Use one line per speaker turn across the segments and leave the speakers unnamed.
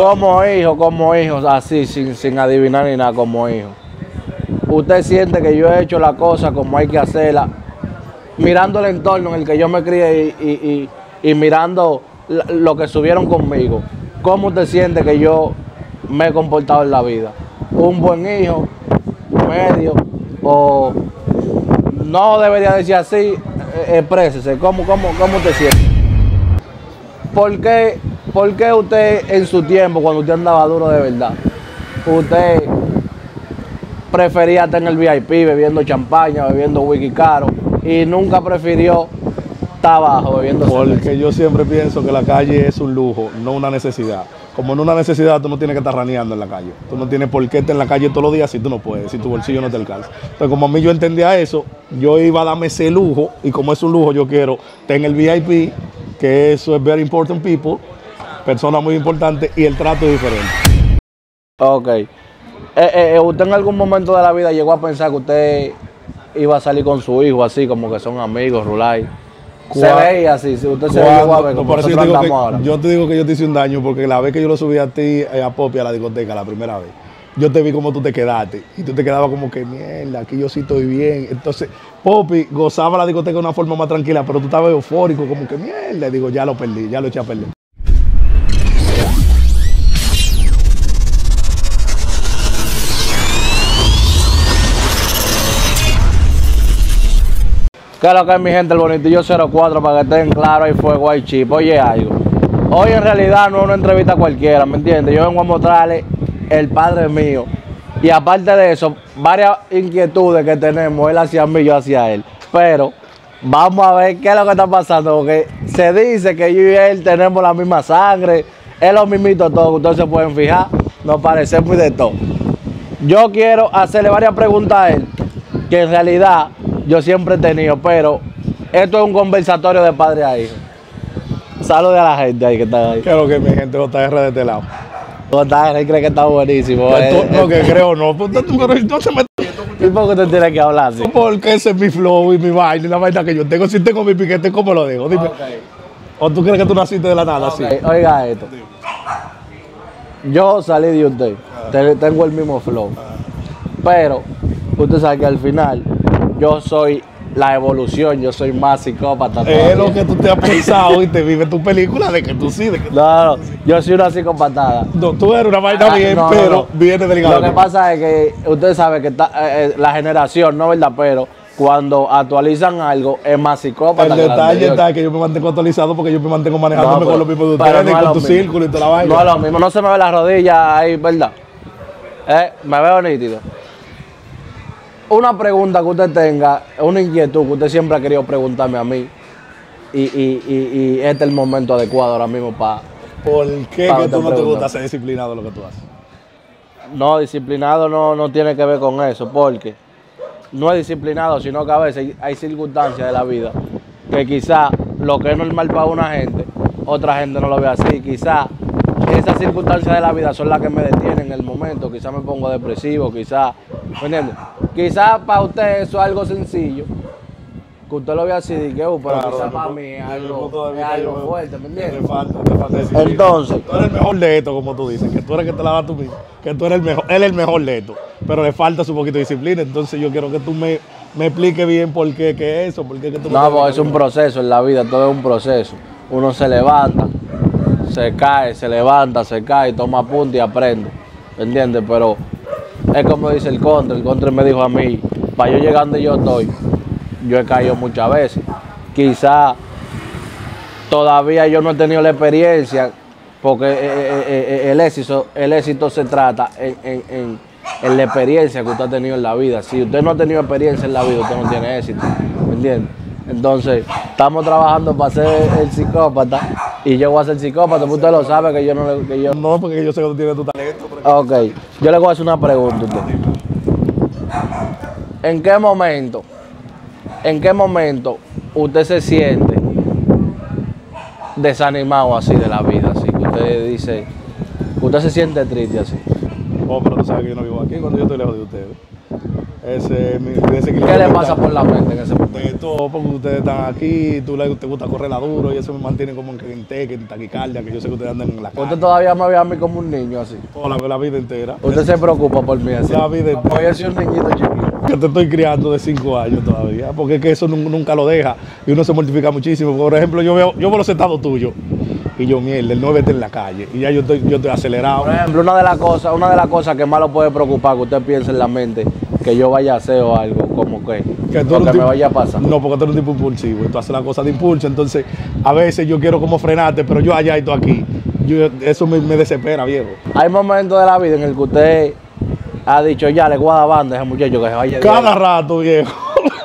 Como hijo, como hijo, así, sin, sin adivinar ni nada, como hijo. Usted siente que yo he hecho la cosa como hay que hacerla, mirando el entorno en el que yo me crié y, y- y- mirando lo que subieron conmigo. ¿Cómo usted siente que yo me he comportado en la vida? ¿Un buen hijo? ¿Medio? ¿O no debería decir así? Eh, Exprésese. ¿Cómo, cómo, ¿Cómo usted siente? ¿Por qué, ¿Por qué usted en su tiempo, cuando usted andaba duro de verdad, usted prefería estar en el VIP bebiendo champaña, bebiendo whisky caro y nunca prefirió estar abajo bebiendo cerveza?
Porque yo siempre pienso que la calle es un lujo, no una necesidad. Como en una necesidad, tú no tienes que estar raneando en la calle. Tú no tienes por qué estar en la calle todos los días si tú no puedes, si tu bolsillo no te alcanza. Entonces, como a mí yo entendía eso, yo iba a darme ese lujo, y como es un lujo, yo quiero estar en el VIP, que eso es very important people, personas muy importantes, y el trato es diferente.
Ok. Eh, eh, eh, ¿Usted en algún momento de la vida llegó a pensar que usted iba a salir con su hijo así, como que son amigos, Rulay? Se veía así, si usted se llegó a
Cuando-
ver
no,
como
yo,
nosotros
te digo que,
andamos ahora.
yo te digo que yo te hice un daño porque la vez que yo lo subí a ti a Popi a la discoteca la primera vez, yo te vi como tú te quedaste y tú te quedabas como que mierda, aquí yo sí estoy bien. Entonces, Popi gozaba la discoteca de una forma más tranquila, pero tú estabas eufórico, como que mierda. Y digo, ya lo perdí, ya lo eché a perder.
¿Qué es lo que es mi gente? El bonitillo 04 para que estén claros, hay fuego, hay chip. Oye, algo. Hoy en realidad no es una entrevista cualquiera, ¿me entiendes? Yo vengo a mostrarle el padre mío. Y aparte de eso, varias inquietudes que tenemos, él hacia mí, yo hacia él. Pero vamos a ver qué es lo que está pasando, porque se dice que yo y él tenemos la misma sangre, es lo mismito todo, ustedes se pueden fijar, nos parecemos y de todo. Yo quiero hacerle varias preguntas a él, que en realidad yo siempre he tenido, pero esto es un conversatorio de padre a hijo. Salude a la gente ahí que está ahí.
¿Qué es lo que mi gente JR de este lado?
JR cree que está buenísimo. eh.
Esto- no, que creo no. Pues, tú- pero entonces me
¿Y por qué usted tiene que hablar así?
porque ese es mi flow y mi vaina y la vaina que yo tengo. Si tengo mi piquete, ¿cómo lo digo? Dime. ¿O tú crees que tú naciste de la nada así?
Oiga esto. Yo salí de usted. Te- Tengo el mismo flow. Pero usted sabe que al final yo soy la evolución, yo soy más psicópata.
Es
todavía.
lo que tú te has pensado y te vive tu película de que tú sí, de que
No, no, yo soy una psicopatada.
No, tú eres una vaina
Ah,
bien,
no, no,
pero
no.
viene
Lo que pasa es que usted sabe que está, eh, eh, la generación, no verdad, pero cuando actualizan algo es más psicópata.
El
la
detalle está que yo me mantengo actualizado porque yo me mantengo manejándome
pero-
con lo mismo de
pero
ustedes,
es
con tu
mismo.
círculo y toda la vaina.
No es lo mismo, no se me ve las rodillas ahí, ¿verdad? Eh, me veo nítido. Una pregunta que usted tenga, una inquietud que usted siempre ha querido preguntarme a mí. Y, y, y, y este es el momento adecuado ahora mismo para.
¿Por qué
Para
que tú no te gusta ser disciplinado lo que tú haces?
No, disciplinado no, no tiene que ver con eso, porque no es disciplinado, sino que a veces hay, hay circunstancias de la vida que quizá lo que es normal para una gente, otra gente no lo ve así. Quizá esas circunstancias de la vida son las que me detienen en el momento. Quizá me pongo depresivo, quizá, ¿me entiendes? Quizá para usted eso es algo sencillo, que usted lo ve así, y que, uh, pero
Claro,
quizá
desde
para mí es algo,
punto de
es
vista
algo
yo-
fuerte, ¿me entiendes?
falta, te falta disciplina.
Entonces,
Tú eres el mejor de esto, como tú dices, que tú eres el que te la das tú mismo, que tú eres el mejor, él es el mejor de esto, pero le falta su poquito de disciplina, entonces yo quiero que tú me, me expliques bien por qué que eso, por qué que tú
No, pues es un proceso en la vida, todo es un proceso. Uno se levanta, se cae, se levanta, se cae, toma punta y aprende. ¿Entiendes? Pero es como dice el contra. El contra me dijo a mí, para yo llegar donde yo estoy, yo he caído muchas veces. Quizá todavía yo no he tenido la experiencia, porque eh, eh, eh, el, éxito, el éxito se trata en, en- en- en la experiencia que usted ha tenido en la vida. Si usted no ha tenido experiencia en la vida, usted no tiene éxito. ¿Me entiende? Entonces, estamos trabajando para ser el psicópata y yo voy a ser psicópata, porque usted lo sabe que yo no le- que yo
No, porque yo sé que tú tienes tu talento.
Ok, yo le voy a hacer una pregunta a usted. ¿En qué momento, en qué momento usted se siente desanimado así de la vida, así que usted dice, usted se siente triste así?
Oh, pero tú sabes que yo no vivo aquí cuando yo estoy lejos de ustedes. Ese es mi
¿Qué le pasa por la mente en ese momento?
De todo, porque ustedes están aquí, tú le, te gusta correr a duro y eso me mantiene como en, en teque, en taquicardia, que yo sé que ustedes andan en la
Usted
calle
todavía me ve a mí como un niño así.
toda la, la vida entera.
Usted se preocupa por mí así.
La vida entera.
Como yo soy un niñito chiquito.
que te estoy criando de 5 años todavía, porque es que eso nun- nunca lo deja y uno se mortifica muchísimo. Por ejemplo, yo veo, yo veo los estados tuyos y yo, mierda, el 9 está en la calle y ya yo estoy, yo estoy acelerado.
Por ejemplo, una de las cosas, una de las cosas que más lo puede preocupar que usted piense en la mente que yo vaya a hacer o algo, como que,
Que tú
o que me vaya a pasar.
No, porque tú eres un tipo impulsivo y tú haces las cosas de impulso. Entonces, a veces yo quiero como frenarte, pero yo allá y tú aquí. Yo- eso me, me desespera, viejo.
Hay momentos de la vida en el que usted ha dicho ya le guarda banda a ese muchacho que se vaya.
Cada
ahí".
rato, viejo.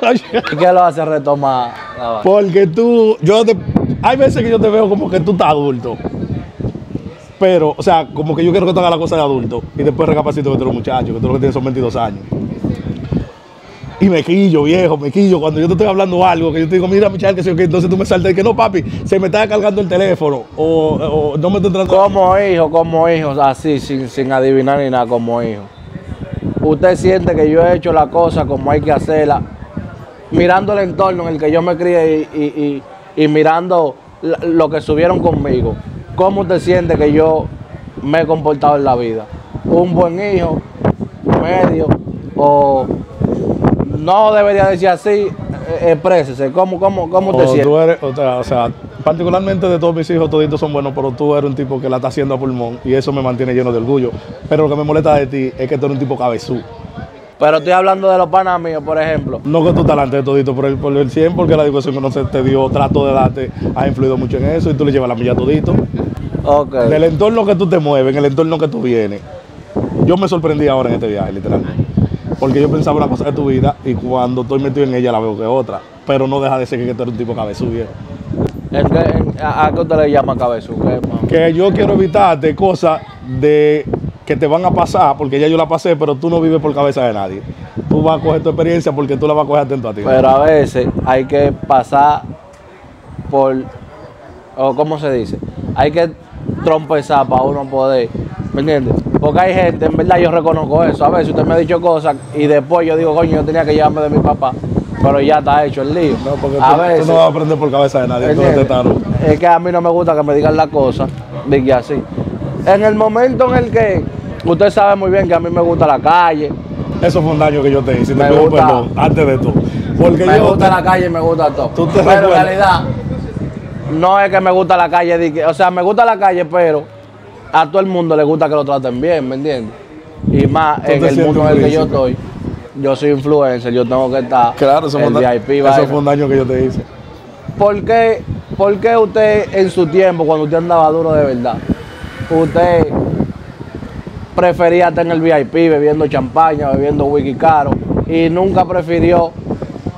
¿Y qué lo hace retomar la?
Porque tú, yo te- hay veces que yo te veo como que tú estás adulto. Pero, o sea, como que yo quiero que tú hagas la cosa de adulto y después recapacito que tú eres un muchacho, que tú lo que tienes son 22 años. Y me quillo, viejo, me quillo. Cuando yo te estoy hablando algo, que yo te digo, mira, muchacho, que sé yo qué", entonces tú me saltas y que no, papi, se me está cargando el teléfono. O, no me estoy tratando.
Como hijo, como hijo, así, sin, sin adivinar ni nada, como hijo. Usted siente que yo he hecho la cosa como hay que hacerla, mirando el entorno en el que yo me crié y, y- y- y mirando lo que subieron conmigo. ¿Cómo usted siente que yo me he comportado en la vida? ¿Un buen hijo? ¿Medio? ¿O no debería decir así? Eh, Exprésese. ¿Cómo, cómo, cómo usted
O
siente?
tú eres, o sea, o sea, particularmente de todos mis hijos, toditos son buenos, pero tú eres un tipo que la está haciendo a pulmón y eso me mantiene lleno de orgullo. Pero lo que me molesta de ti es que tú eres un tipo cabezú.
Pero estoy hablando de los panas míos, por ejemplo.
No que tu talante de todito por el, por el 100, porque la educación que no se te dio, trato de darte, ha influido mucho en eso y tú le llevas la milla todito.
Ok.
Del entorno que tú te mueves, en el entorno que tú vienes. Yo me sorprendí ahora en este viaje, literalmente. Porque yo pensaba una cosa de tu vida y cuando estoy metido en ella la veo que otra. Pero no deja de ser que tú eres un tipo cabezú, viejo.
¿En qué- en- a, qué usted le llama cabezú?
Que yo quiero evitarte cosas de que te van a pasar, porque ya yo la pasé, pero tú no vives por cabeza de nadie. Tú vas a coger tu experiencia porque tú la vas a coger atento a ti.
Pero a veces hay que pasar por, o ¿cómo se dice? Hay que trompezar para uno poder, ¿me entiendes? Porque hay gente, en verdad yo reconozco eso. A veces usted me ha dicho cosas y después yo digo, coño, yo tenía que llevarme de mi papá, pero ya está hecho el lío.
no, porque
a
tú, tú
veces,
no vas a aprender por cabeza de nadie. Tú
es que a mí no me gusta que me digan las cosas, que así. En el momento en el que usted sabe muy bien que a mí me gusta la calle,
Eso fue un daño que yo te hice. Te pido
gusta.
perdón antes de todo. Porque
me
yo
gusta
te-
la calle y me gusta todo.
Tú
pero en realidad, no es que me gusta la calle, o sea, me gusta la calle, pero a todo el mundo le gusta que lo traten bien, ¿me entiendes? Y más en el mundo
un
en el que yo estoy. Yo soy influencer, yo tengo que estar
Claro, eso, fue
el
un,
VIP.
eso fue un daño que yo te hice.
¿Por qué, por qué usted en su tiempo, cuando usted andaba duro de verdad, usted prefería estar en el VIP bebiendo champaña, bebiendo whisky caro y nunca prefirió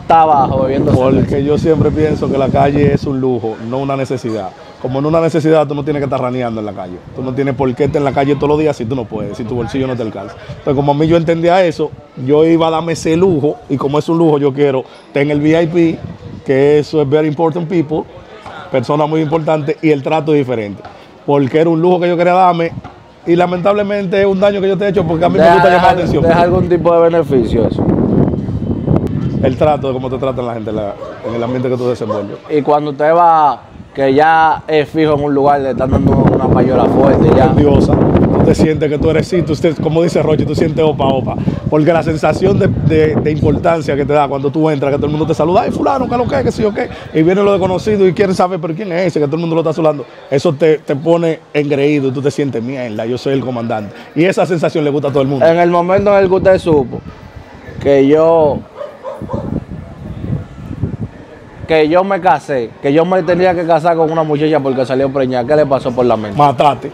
estar abajo bebiendo cerveza?
Porque yo siempre pienso que la calle es un lujo, no una necesidad. Como no una necesidad, tú no tienes que estar raneando en la calle. Tú no tienes por qué estar en la calle todos los días si tú no puedes, si tu bolsillo no te alcanza. Entonces, como a mí yo entendía eso, yo iba a darme ese lujo, y como es un lujo, yo quiero tener el VIP, que eso es very important people, personas muy importantes, y el trato es diferente. Porque era un lujo que yo quería darme, y lamentablemente es un daño que yo te he hecho porque a mí me gusta llamar la atención.
deja algún tipo de beneficio eso.
El trato de cómo te tratan la gente en, la- en el ambiente que tú desenvuelves.
Y cuando usted va, que ya es fijo en un lugar, le están dando una payola fuerte ya.
grandiosa. Tú te sientes que tú eres sí, tú como dice Roche, tú sientes opa, opa. Porque la sensación de, de- de importancia que te da cuando tú entras, que todo el mundo te saluda, ay, fulano, que lo que, que sí o qué, y viene lo desconocido y quieren saber, pero quién es ese, que todo el mundo lo está saludando. Eso te, te pone engreído y tú te sientes mierda, yo soy el comandante. Y esa sensación le gusta a todo el mundo.
En el momento en el que usted supo que yo que yo me casé, que yo me tenía que casar con una muchacha porque salió preñada, ¿qué le pasó por la mente?
Matate.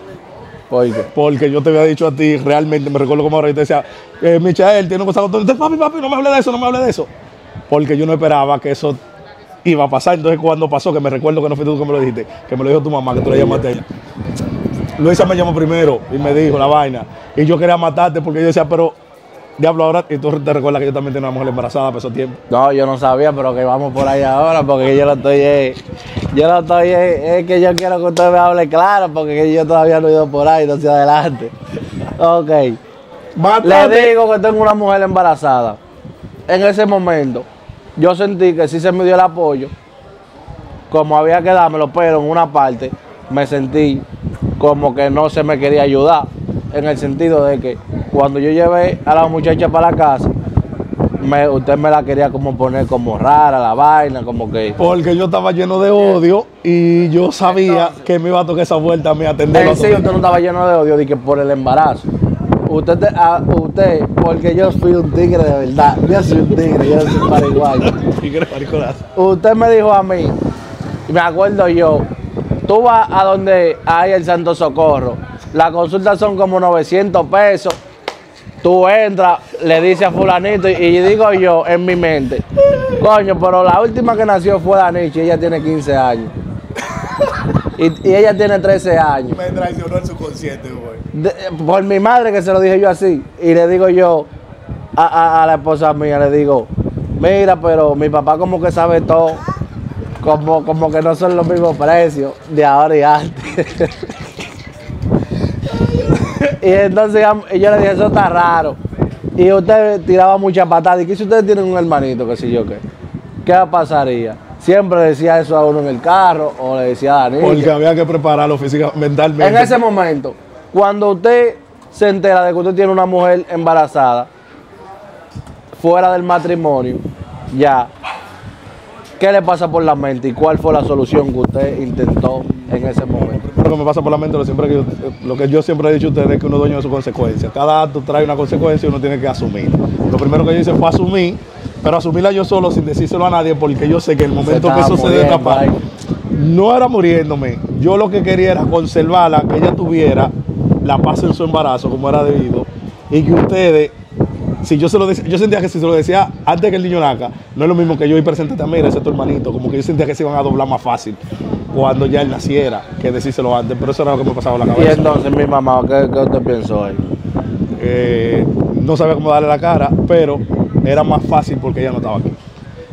¿Por qué?
Porque yo te había dicho a ti, realmente, me recuerdo como ahora, yo te decía, eh, Michael, tiene un cosa con todo. Papi, papi, no me hable de eso, no me hable de eso. Porque yo no esperaba que eso iba a pasar. Entonces, cuando pasó, que me recuerdo que no fue tú que me lo dijiste, que me lo dijo tu mamá, que tú le llamaste a ella. Luisa me llamó primero y me dijo la vaina. Y yo quería matarte porque yo decía, pero, diablo, ahora, y tú te recuerdas que yo también tenía una mujer embarazada por esos tiempos.
No, yo no sabía, pero que vamos por ahí ahora, porque yo lo estoy, eh, yo lo estoy, eh, es que yo quiero que usted me hable claro, porque yo todavía no he ido por ahí, no hacia adelante. Ok. Le digo que tengo una mujer embarazada. en ese momento, yo sentí que sí se me dio el apoyo, como había que dármelo, pero en una parte me sentí como que no se me quería ayudar, en el sentido de que cuando yo llevé a la muchacha para la casa, me- usted me la quería como poner como rara la vaina, como que...
Porque yo estaba lleno de odio y yo sabía que me iba a tocar esa vuelta a mí atender.
En sí, usted no estaba lleno de odio, de que por el embarazo. Usted, te- a- usted, porque yo fui un tigre de verdad, yo soy un tigre, yo soy paraguayo. Usted me dijo a mí, y me acuerdo yo, tú vas a donde hay el Santo Socorro, las consultas son como 900 pesos, tú entras, le dices a fulanito, y, y digo yo en mi mente, coño, pero la última que nació fue Danichi, ella tiene 15 años. Y, y ella tiene 13 años.
Me traicionó el subconsciente, güey.
De- por mi madre que se lo dije yo así. Y le digo yo a, a- a la esposa mía, le digo, mira, pero mi papá como que sabe todo. Como, como que no son los mismos precios de ahora y antes. y entonces yo le dije, eso está raro. Y usted tiraba mucha patada. Y que si ustedes tienen un hermanito, que sé yo qué, ¿qué pasaría? Siempre decía eso a uno en el carro o le decía a Daniel.
Porque había que prepararlo física, mentalmente.
En ese momento, cuando usted se entera de que usted tiene una mujer embarazada, fuera del matrimonio, ya, ¿qué le pasa por la mente y cuál fue la solución que usted intentó en ese momento?
Lo que me pasa por la mente, lo, siempre que yo- lo que yo siempre he dicho a ustedes es que uno es dueño de sus consecuencias. Cada acto trae una consecuencia y uno tiene que asumir. Lo primero que yo hice fue asumir, pero asumirla yo solo sin decírselo a nadie porque yo sé que el momento que eso se
ahí.
no era muriéndome. Yo lo que quería era conservarla, que ella tuviera la paz en su embarazo como era debido y que ustedes si yo se lo decía, yo sentía que si se lo decía antes que el niño naca, no es lo mismo que yo ir presente también, ese tu hermanito, como que yo sentía que se iban a doblar más fácil cuando ya él naciera que decírselo antes, pero eso era lo que me pasaba por la
Y
cabeza.
entonces, mi mamá, ¿qué, qué usted pensó ahí?
Eh, no sabía cómo darle la cara, pero era más fácil porque ella no estaba aquí.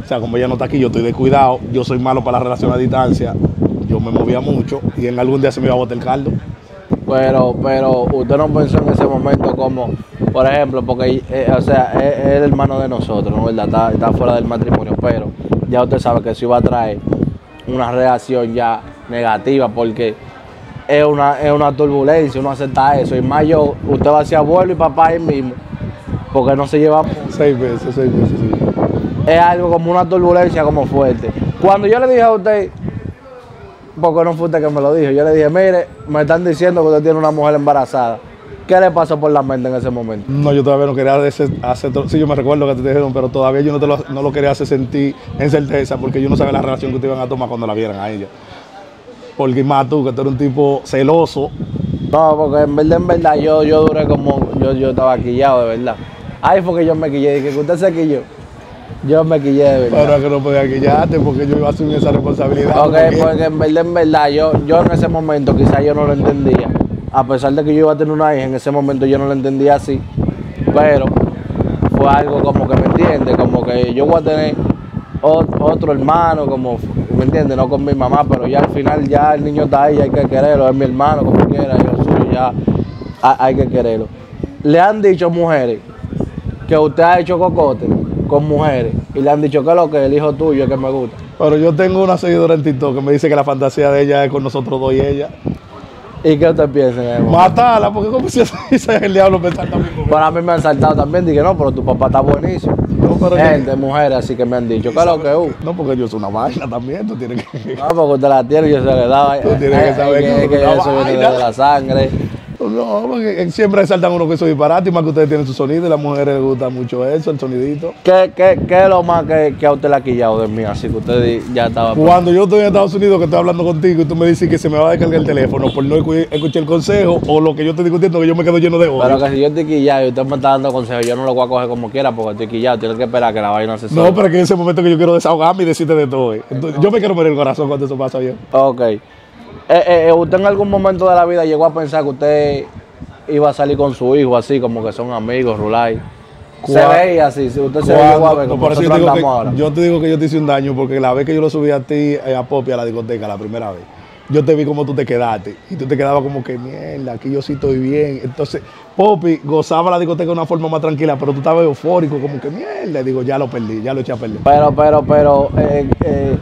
O sea, como ella no está aquí, yo estoy descuidado, yo soy malo para la relación a distancia, yo me movía mucho y en algún día se me iba a botar el caldo.
Pero, pero usted no pensó en ese momento como, por ejemplo, porque, eh, o sea, es, es el hermano de nosotros, ¿no? ¿Verdad? Está, está fuera del matrimonio, pero ya usted sabe que eso iba a traer una reacción ya negativa porque es una, es una turbulencia, uno acepta eso. Y más yo, usted va a ser abuelo y papá ahí mismo, porque no se lleva
Seis veces, seis veces, sí.
es algo como una turbulencia como fuerte. Cuando yo le dije a usted, porque no fue usted que me lo dijo, yo le dije, mire, me están diciendo que usted tiene una mujer embarazada. ¿Qué le pasó por la mente en ese momento?
No, yo todavía no quería hacer, hacer sí, yo me recuerdo que te dijeron, pero todavía yo no, te lo, no lo quería hacer sentir en certeza porque yo no sabía la relación que te iban a tomar cuando la vieran a ella. Porque más tú, que tú eres un tipo celoso,
No, porque en verdad, en verdad, yo, yo duré como, yo, yo estaba quillado de verdad. Ahí fue que yo me quillé, dije que usted se quilló. Yo me quillé de verdad.
pero que no podía guillarte porque yo iba a asumir esa responsabilidad.
Ok,
porque-
porque en verdad, en verdad, yo, yo en ese momento quizás yo no lo entendía. A pesar de que yo iba a tener una hija, en ese momento yo no lo entendía así. Pero fue algo como que me entiende, como que yo voy a tener ot- otro hermano, como, ¿me entiende? No con mi mamá, pero ya al final ya el niño está ahí, hay que quererlo, es mi hermano, como quiera, yo suyo, ya ha- hay que quererlo. Le han dicho mujeres que usted ha hecho cocote con mujeres y le han dicho que lo que el hijo tuyo es que me gusta.
Pero yo tengo una seguidora en TikTok que me dice que la fantasía de ella es con nosotros dos y ella.
¿Y qué usted piensa en?
Matarla, porque como si ese es el diablo pensar también conmigo.
Para mí me han saltado también, dije no, pero tu papá está buenísimo.
No, pero yo-
Gente, mujeres, así que me han dicho, ¿qué es lo que uh?
No, porque yo soy una vaina también, tú tienes que...
No, porque usted la tiene y yo se le daba.
Tú tienes que saber que
que,
es una
eso viene de la sangre.
No, porque siempre saltan uno que eso disparate, y más que ustedes tienen su sonido y a las mujeres les gusta mucho eso, el sonidito.
¿Qué, qué, qué es lo más que, que a usted le ha quillado de mí? Así que usted ya estaba.
Cuando yo estoy en Estados Unidos, que estoy hablando contigo y tú me dices que se me va a descargar el teléfono por no escu- escuchar el consejo o lo que yo estoy discutiendo, que yo me quedo lleno de odio.
Pero que si yo estoy quillado y usted me está dando consejos, yo no lo voy a coger como quiera porque estoy quillado. Tiene que esperar que la vaina se
No,
suelte.
pero que en ese momento que yo quiero desahogarme y decirte de todo. eh. Yo me quiero morir el corazón cuando eso pasa yo.
Ok. Eh, eh, eh, ¿Usted en algún momento de la vida llegó a pensar que usted iba a salir con su hijo así, como que son amigos, Rulay? Se veía así, si usted se llegó a
Cuando-
ver
no,
como
por eso yo,
nosotros andamos
que,
ahora.
yo te digo que yo te hice un daño porque la vez que yo lo subí a ti, a Popi, a la discoteca, la primera vez, yo te vi como tú te quedaste. Y tú te quedabas como que, mierda, aquí yo sí estoy bien. Entonces, Poppy gozaba la discoteca de una forma más tranquila, pero tú estabas eufórico, como que, mierda. Digo, ya lo perdí, ya lo eché a perder.
Pero, pero, pero, eh, eh,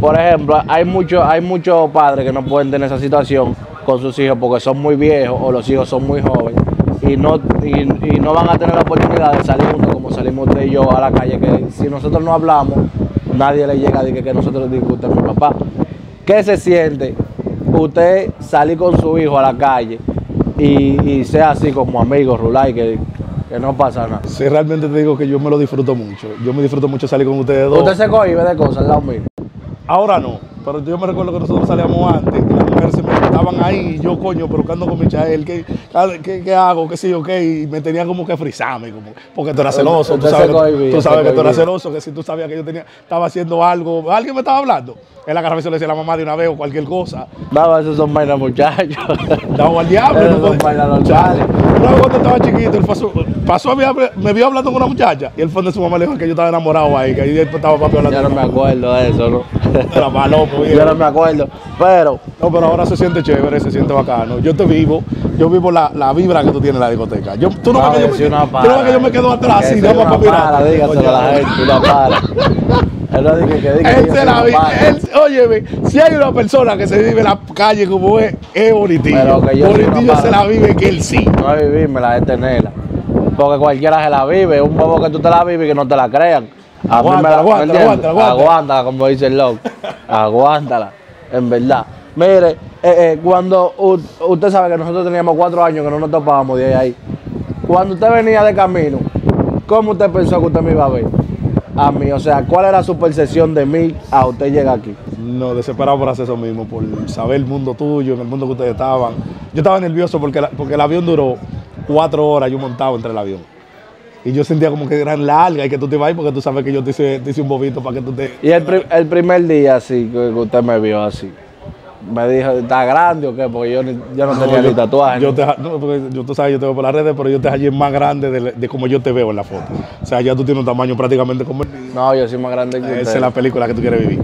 por ejemplo, hay muchos hay muchos padres que no pueden tener esa situación con sus hijos porque son muy viejos o los hijos son muy jóvenes y no, y, y no van a tener la oportunidad de salir juntos como salimos usted y yo a la calle, que si nosotros no hablamos, nadie le llega a decir que nosotros discutamos mi papá. ¿Qué se siente usted salir con su hijo a la calle y, y sea así como amigo, Rulay, que, que no pasa nada?
Sí, realmente te digo que yo me lo disfruto mucho. Yo me disfruto mucho salir con ustedes dos.
Usted se cohibe de cosas lado mío.
Ahora no, pero yo me recuerdo que nosotros salíamos antes estaban ahí y yo, coño, pero ando con Michael, ¿qué, qué, qué hago? ¿Qué sí o qué? Y me tenían como que frizarme, como, porque tú eras celoso. Tú sabes, que, tú sabes que tú eras celoso, que si tú sabías que yo tenía, estaba haciendo algo, alguien me estaba hablando. Él agarraba y se lo decía a la mamá de una vez o cualquier cosa.
No, esos son vainas muchachos.
Daba al diablo.
Esos
no
son vainas normales.
Una vez cuando estaba chiquito, él pasó, pasó me vio hablando con una muchacha y él fue de su mamá le dijo que yo estaba enamorado ahí, que ahí estaba papi hablando.
Yo no me acuerdo de eso, ¿no?
Era viejo.
Yo no me acuerdo. Pero,
No, pero ahora se siente chévere, se siente bacano. Yo te vivo, yo vivo la, la vibra que tú tienes en la discoteca. Yo, tú no
Ah,
ves que yo, me- tú no que yo me quedo atrás y nada más para mirar.
dígaselo a la gente, una para. Él no dice que diga
Él se la vive. él- Óyeme, si hay una persona que se vive en la calle como es, es Bonitillo.
Pero que yo soy una
Bonitillo se la vive que él sí.
No es vivírmela, es tenerla. Porque cualquiera se la vive. Un bobo que tú te la vives y que no te la crean. A mí me
Aguántala, aguántala, aguántala. Aguántala,
como dice el loco. Aguántala, en verdad. Mire, eh, eh, cuando usted sabe que nosotros teníamos cuatro años que no nos topábamos de ahí, ahí. Cuando usted venía de camino, ¿cómo usted pensó que usted me iba a ver? A mí, o sea, ¿cuál era su percepción de mí a usted llegar aquí?
No, desesperado por hacer eso mismo, por saber el mundo tuyo, en el mundo que ustedes estaban. Yo estaba nervioso porque, la- porque el avión duró cuatro horas, yo montado entre el avión. Y yo sentía como que eran largas y que tú te ibas ahí porque tú sabes que yo te hice, te hice un bobito para que tú te...
Y el, pri- el primer día, que que usted me vio así, me dijo, ¿está grande o qué? Porque yo, yo no, tenía
yo,
ni tatuaje.
Yo te, no, porque yo, tú sabes, yo te veo por las redes, pero yo te hallé más grande de, de como yo te veo en la foto. O sea, ya tú tienes un tamaño prácticamente como el.
No, yo soy más grande que usted.
Esa es la película que tú quieres vivir.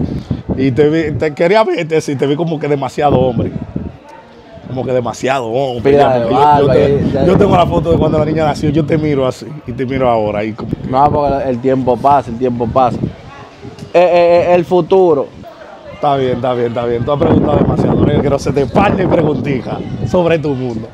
Y te, vi, te quería verte así, te vi como que demasiado hombre. Como que demasiado hombre. Ya, yo- yo,
barba
te-
y- ya-
yo tengo la foto de cuando la niña nació, yo te miro así y te miro ahora. Y como-
No, porque el tiempo pasa, el tiempo pasa. Eh, eh, eh, el futuro.
Está bien, está bien, está bien. Tú has preguntado demasiado. Yo quiero hacerte par de preguntitas sobre tu mundo.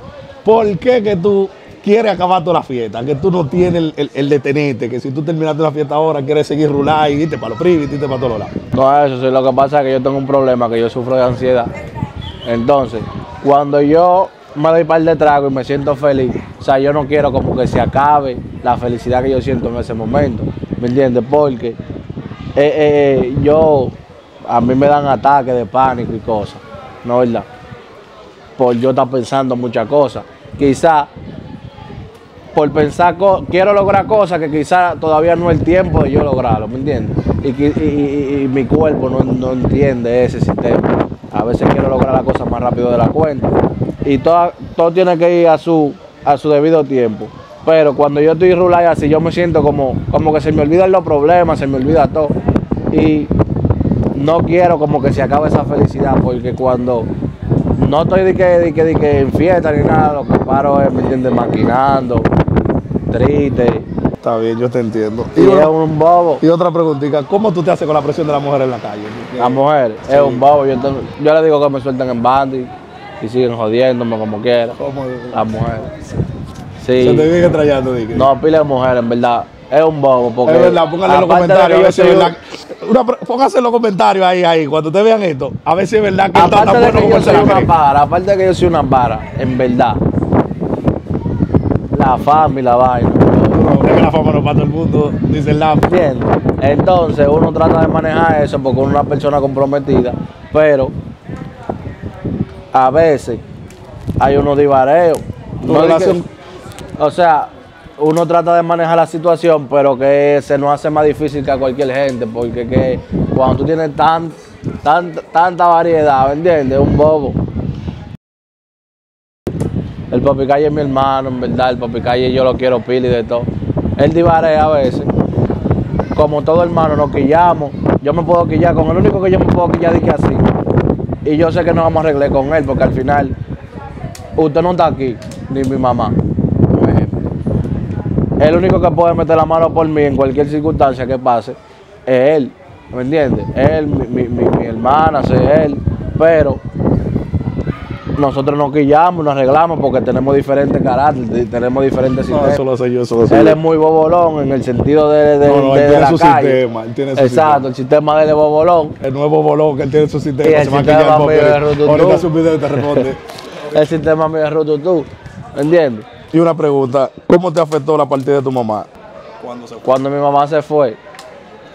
¿Por qué que tú quieres acabar toda la fiesta? Que tú no tienes el, el, el detenerte, que si tú terminaste la fiesta ahora, quieres seguir rular y irte para los privis, irte para todos lados.
No, eso sí, lo que pasa es que yo tengo un problema, que yo sufro de ansiedad. Entonces, cuando yo me doy par de trago y me siento feliz, o sea, yo no quiero como que se acabe la felicidad que yo siento en ese momento, ¿me entiendes? Porque eh, eh, yo, a mí me dan ataques de pánico y cosas, ¿no es verdad? Por yo estar pensando muchas cosas. Quizá por pensar, quiero lograr cosas que quizá todavía no es el tiempo de yo lograrlo, ¿me entiendes? Y, mi cuerpo no, no entiende ese sistema. A veces quiero lograr las cosas más rápido de la cuenta. Y todo, todo tiene que ir a su, a su debido tiempo. Pero cuando yo estoy rulay así, yo me siento como, como que se me olvidan los problemas, se me olvida todo. Y no quiero como que se acabe esa felicidad, porque cuando no estoy de que, de que, de que en fiesta ni nada, lo que paro es, ¿me entiendes? Maquinando, triste,
Está bien, yo te entiendo. Y,
y es un bobo.
y otra preguntita, ¿cómo tú te haces con la presión de la mujer en la calle?
La mujer es un bobo. Yo, tengo- yo le digo que me suelten en bandy y siguen jodiéndome como quiera.
¿Cómo?
Las mujeres.
Se te
Sí.
viene trayendo, dije.
No, pila de mujeres, en verdad. Es un bobo. Porque
es verdad, pónganle en los comentarios.
yo
ver si es
soy un-
verdad. Una pónganse en los comentarios ahí, ahí. Cuando ustedes vean esto, a ver si es verdad que está
Aparte
tan
de
bueno
que yo soy una
cree.
vara, aparte de que yo soy una vara, en verdad. La fama y la vaina.
No, es que la fama no para todo el mundo, dice el lápiz.
¿Entiendes? Entonces uno trata de manejar eso porque uno es una persona comprometida, pero a veces hay unos divareos. No di que-
relación-
o sea, uno trata de manejar la situación, pero que se nos hace más difícil que a cualquier gente, porque que cuando tú tienes tan, tan- tanta variedad, ¿me entiendes? Un bobo. El papi calle es mi hermano, en verdad, el papi calle yo lo quiero pili de todo. Él divarea a veces. Como todo hermano nos quillamos. Yo me puedo quillar, con el único que yo me puedo quillar que así. y yo sé que nos vamos a arreglar con él, porque al final usted no está aquí, ni mi mamá. El único que puede meter la mano por mí en cualquier circunstancia que pase es él, ¿me entiendes? Él, mi, mi, mi, hermana, sí, él, pero nosotros nos quillamos, nos arreglamos porque tenemos diferentes caracteres, tenemos diferentes
No,
sistemas.
eso lo sé yo, eso lo sé
Él
yo.
es muy bobolón en el sentido de, de,
No, no,
de-
él
de
tiene
la
su
calle.
sistema, él tiene su
Exacto, el sistema de él es bobolón.
El nuevo bolón que él tiene su
Y
sistema,
el
se
sistema mío Rututú.
ahorita su video te responde.
El sistema mío es rututú, ¿me entiendes?
Y una pregunta, ¿cómo te afectó la partida de tu mamá? Cuando se fue.
Cuando mi mamá se fue, es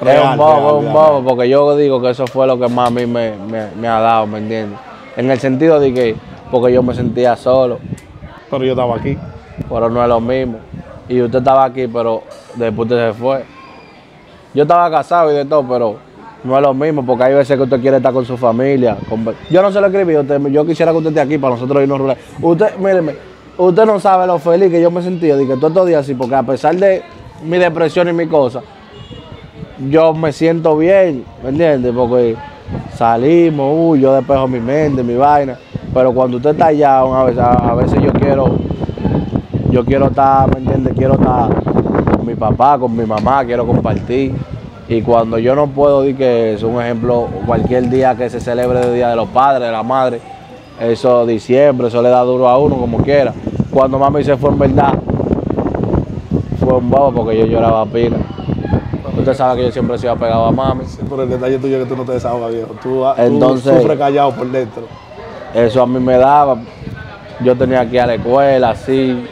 Real,
un bobo,
real,
es un bobo, porque yo digo que eso fue lo que más a mí me, me- me ha dado, ¿me entiendes? En el sentido de que, porque yo me sentía solo,
Pero yo estaba aquí.
pero no es lo mismo. Y usted estaba aquí, pero después usted se fue. Yo estaba casado y de todo, pero no es lo mismo, porque hay veces que usted quiere estar con su familia. con- Yo no se lo escribí, usted, yo quisiera que usted esté aquí para nosotros irnos a rural. Usted, míreme, usted no sabe lo feliz que yo me sentía, de que todos estos días así, porque a pesar de mi depresión y mi cosa, yo me siento bien, ¿me entiendes? Porque salimos, uy, yo despejo mi mente, mi vaina, pero cuando usted está allá, a veces, a veces yo quiero yo quiero estar, ¿me entiendes? Quiero estar con mi papá, con mi mamá, quiero compartir. Y cuando yo no puedo, di que es un ejemplo, cualquier día que se celebre el Día de los Padres, de la Madre, eso diciembre, eso le da duro a uno como quiera. Cuando mami se fue en verdad, fue un bobo porque yo lloraba pila. Usted sabe que yo siempre he sido apegado a mami.
Sí, pero el detalle tuyo es que tú no te desahogas, viejo. Tú, tú
Entonces-
sufres callado por dentro.
Eso a mí me daba. Yo tenía que ir a la escuela, así.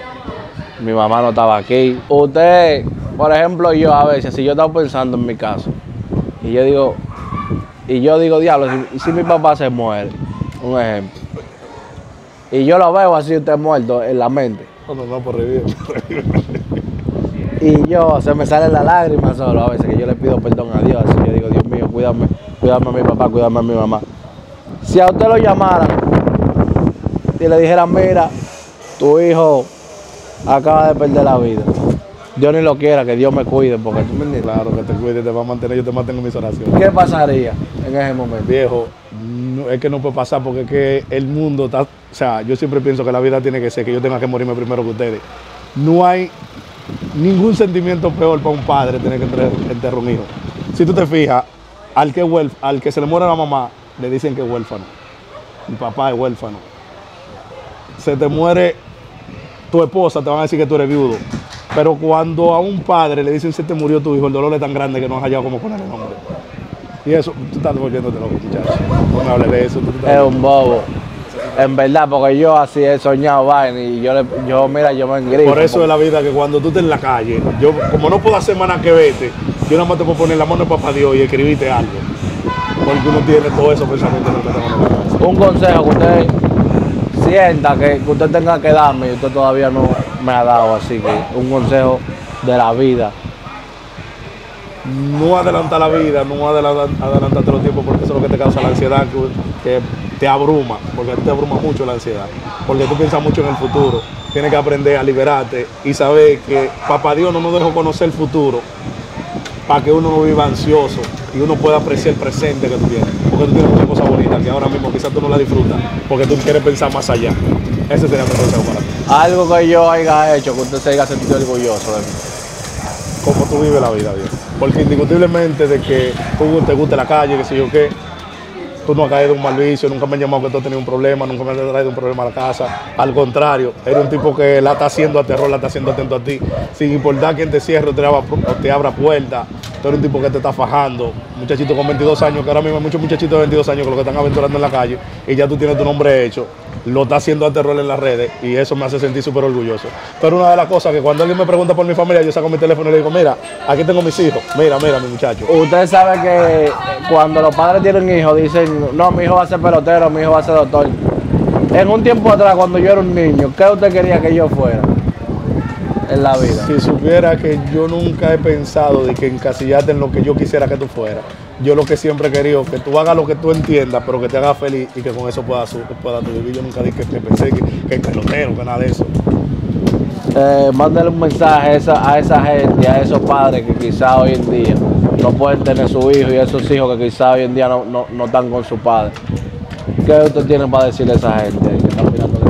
Mi mamá no estaba aquí. Usted, por ejemplo, yo a veces, si yo estaba pensando en mi caso, y yo digo, y yo digo, diablo, si, si mi papá se muere, un ejemplo, y yo lo veo así, usted muerto en la mente,
No, no, no, por revivir.
y yo, se me sale la lágrima solo a veces, que yo le pido perdón a Dios, así yo digo, Dios mío, cuídame, cuídame a mi papá, cuídame a mi mamá. Si a usted lo llamaran y le dijeran, mira, tu hijo acaba de perder la vida. Dios ni lo quiera, que Dios me cuide, porque tú.
Claro, que te cuide, te va a mantener, yo te mantengo en mis oraciones.
¿Qué pasaría en ese momento?
Viejo, es que no puede pasar porque es que el mundo está, o sea, yo siempre pienso que la vida tiene que ser que yo tenga que morirme primero que ustedes. No hay ningún sentimiento peor para un padre tener que enterrar un hijo. Si tú te fijas, al que, al que se le muere la mamá, le dicen que es huérfano. Mi papá es huérfano. Se te muere tu esposa, te van a decir que tú eres viudo. Pero cuando a un padre le dicen se te murió tu hijo, el dolor es tan grande que no has hallado cómo ponerle nombre. Y eso, tú estás volviéndote loco, muchacho. No me hables de eso. tú estás-
Es un bobo. En verdad, porque yo así he soñado vaina y yo, le, yo mira, yo me engripo.
Por eso es la vida que cuando tú estés en la calle, yo como no puedo hacer más que vete, yo nada más te puedo poner la mano en papá Dios y escribirte algo. Porque uno tiene todos esos pensamientos en la cabeza.
Un consejo que usted sienta que, que usted tenga que darme y usted todavía no me ha dado, así que un consejo de la vida.
No adelantar la vida, no adelantar, adelantarte los tiempos porque eso es lo que te causa la ansiedad, que, que te abruma, porque te abruma mucho la ansiedad, porque tú piensas mucho en el futuro. Tienes que aprender a liberarte y saber que papá Dios no nos dejó conocer el futuro para que uno no viva ansioso y uno pueda apreciar el presente que tú tienes. Porque tú tienes muchas cosas bonitas que ahora mismo quizás tú no las disfrutas porque tú quieres pensar más allá. Ese sería mi consejo para ti.
Algo que yo haya hecho, que usted se haya sentido orgulloso de mí.
Cómo tú vives la vida, bien. Porque indiscutiblemente de que tú te guste la calle, que sé yo qué, tú no has caído un mal vicio, nunca me han llamado que tú has tenido un problema, nunca me has traído un problema a la casa. Al contrario, eres un tipo que la está haciendo a terror, la está haciendo atento a ti, sin importar quién te cierre o te abra, o te puertas. Tú eres un tipo que te está fajando. Muchachito con 22 años, que ahora mismo hay muchos muchachitos de 22 años que lo que están aventurando en la calle y ya tú tienes tu nombre hecho. Lo está haciendo a terror en las redes y eso me hace sentir súper orgulloso. Pero una de las cosas que cuando alguien me pregunta por mi familia, yo saco mi teléfono y le digo, mira, aquí tengo mis hijos. Mira, mira, mi muchacho.
Usted sabe que cuando los padres tienen hijos, dicen, no, mi hijo va a ser pelotero, mi hijo va a ser doctor. En un tiempo atrás, cuando yo era un niño, ¿qué usted quería que yo fuera en la vida?
Si supiera que yo nunca he pensado de que encasillarte en lo que yo quisiera que tú fueras. Yo lo que siempre he querido, que tú hagas lo que tú entiendas, pero que te haga feliz y que con eso puedas puedas vivir. Yo nunca dije que, que pensé que, que pelotero, que nada de eso.
Eh, mándale un mensaje a esa, a esa gente, a esos padres que quizás hoy en día no pueden tener su hijo y esos hijos que quizás hoy en día no, no, no están con su padre. ¿Qué usted tiene para decirle a esa gente que está mirando?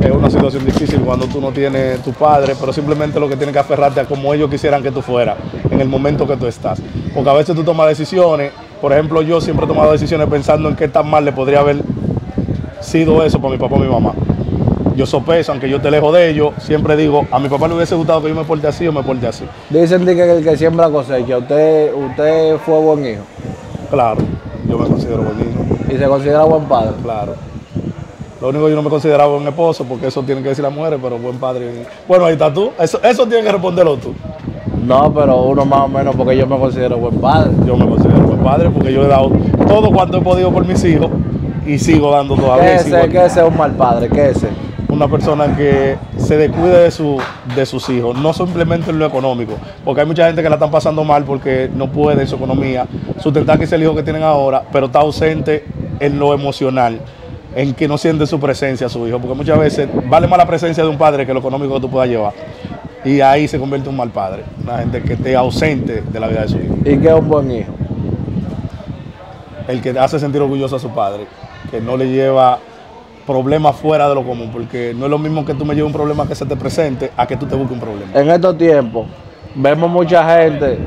Es una situación difícil cuando tú no tienes tu padre, pero simplemente lo que tienes que aferrarte a como ellos quisieran que tú fueras en el momento que tú estás. Porque a veces tú tomas decisiones, por ejemplo, yo siempre he tomado decisiones pensando en qué tan mal le podría haber sido eso para mi papá o mi mamá. Yo sopeso, aunque yo esté lejos de ellos, siempre digo, a mi papá le hubiese gustado que yo me porte así o me porte así.
Dicen que el que siembra cosecha, usted, usted fue buen hijo
Claro, yo me considero buen hijo,
y se considera buen padre.
claro. Lo único que yo no me consideraba buen esposo, porque eso tienen que decir las mujeres, pero buen padre. Bueno, ahí está tú. Eso, eso tienes que responderlo tú.
No, pero uno más o menos porque yo me considero buen padre.
Yo me considero buen padre porque yo he dado todo cuanto he podido por mis hijos y sigo dando
¿Qué
todavía. y
es ese, qué es un mal padre? ¿Qué es ese?
Una persona que se descuide de, su, de sus hijos, no simplemente en lo económico, porque hay mucha gente que la están pasando mal porque no puede en su economía sustentar que es el hijo que tienen ahora, pero está ausente en lo emocional, en que no siente su presencia a su hijo, porque muchas veces vale más la presencia de un padre que lo económico que tú puedas llevar. Y ahí se convierte en un mal padre, una gente que esté ausente de la vida de su hijo.
¿Y qué es un buen hijo?
El que hace sentir orgulloso a su padre, que no le lleva problemas fuera de lo común, porque no es lo mismo que tú me lleves un problema que se te presente a que tú te busques un problema.
En estos tiempos vemos mucha gente